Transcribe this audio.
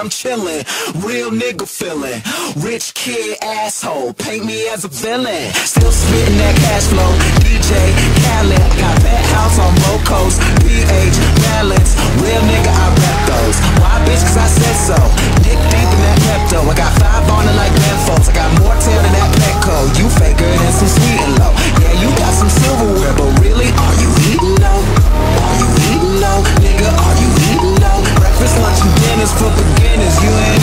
I'm chillin', real nigga feelin'. Rich kid asshole, paint me as a villain. Still spittin' that cash flow. DJ Khaled, got that house on coasts. PH balance, real nigga I rep those. Why bitch? Cause I said so. Dick deep in that Pepto. I got five on it like Ben Folds. I got more tail than that Petco. You faker than some sweet and low. Yeah, you got some silverware, but really, are you eating though? Are you eating though? Nigga, are you eating though? Breakfast, lunch, and dinners for beginners. You